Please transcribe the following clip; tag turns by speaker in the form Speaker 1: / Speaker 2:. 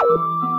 Speaker 1: you